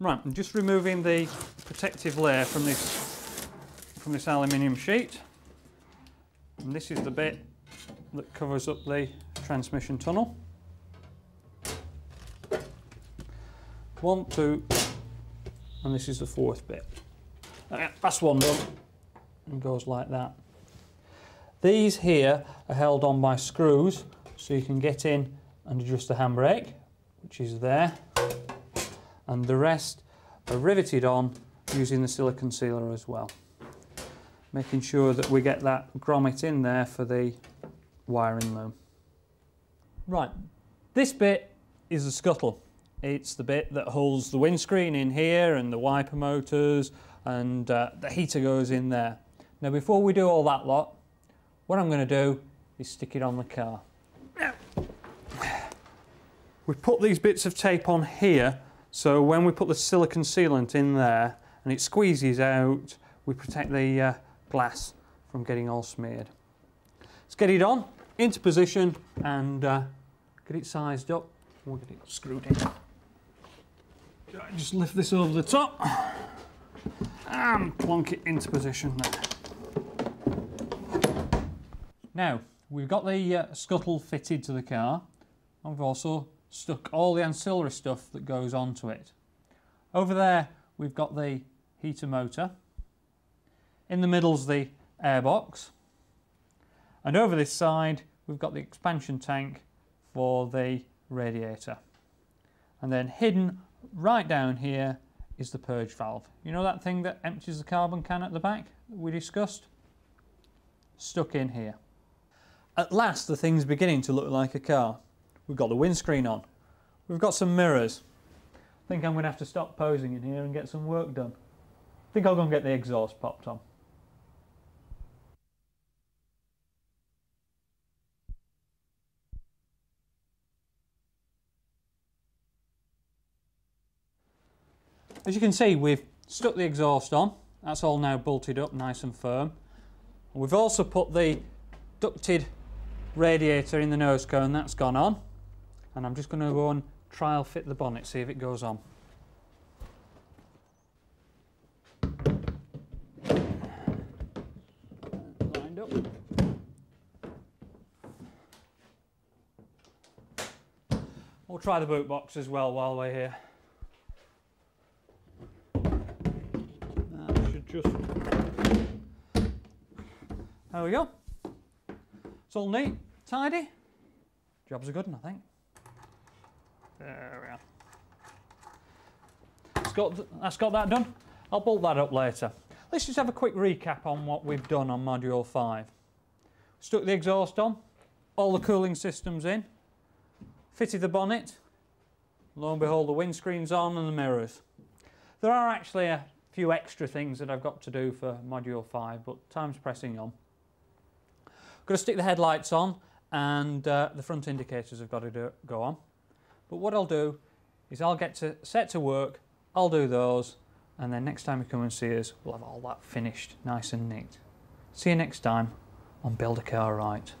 Right, I'm just removing the protective layer from this from this aluminium sheet. And this is the bit that covers up the transmission tunnel. One, two, and this is the fourth bit. Uh, That's one done and goes like that. These here are held on by screws so you can get in and adjust the handbrake which is there and the rest are riveted on using the silicon sealer as well making sure that we get that grommet in there for the wiring loom. Right, this bit is the scuttle. It's the bit that holds the windscreen in here and the wiper motors and uh, the heater goes in there. Now before we do all that lot, what I'm going to do is stick it on the car. We put these bits of tape on here so when we put the silicon sealant in there and it squeezes out, we protect the uh, glass from getting all smeared. Let's get it on, into position and uh, get it sized up. We'll get it screwed in. Just lift this over the top and plonk it into position there. Now, we've got the uh, scuttle fitted to the car and we've also stuck all the ancillary stuff that goes onto it. Over there we've got the heater motor. In the middle's the airbox. And over this side we've got the expansion tank for the radiator. And then hidden right down here is the purge valve. You know that thing that empties the carbon can at the back that we discussed? Stuck in here. At last the thing's beginning to look like a car. We've got the windscreen on. We've got some mirrors. I think I'm going to have to stop posing in here and get some work done. I think I'll go and get the exhaust popped on. As you can see, we've stuck the exhaust on. That's all now bolted up nice and firm. We've also put the ducted radiator in the nose cone, that's gone on. And I'm just going to go and trial fit the bonnet, see if it goes on. Lined up. We'll try the boot box as well while we're here. That should just... There we go. It's all neat, tidy. Jobs are good, I think. There we are. That's got, that's got that done. I'll bolt that up later. Let's just have a quick recap on what we've done on Module 5. Stuck the exhaust on, all the cooling systems in, fitted the bonnet, lo and behold the windscreen's on and the mirrors. There are actually a few extra things that I've got to do for Module 5, but time's pressing on. Got to stick the headlights on and uh, the front indicators have got to do, go on. But what I'll do is I'll get to set to work, I'll do those, and then next time you come and see us, we'll have all that finished nice and neat. See you next time on Build a Car Right.